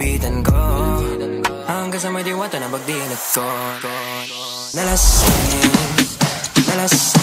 Nilapitan ko. Hanggang sa may diwata na pagdilat ko Nalasing. Nalasing.